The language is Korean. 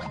you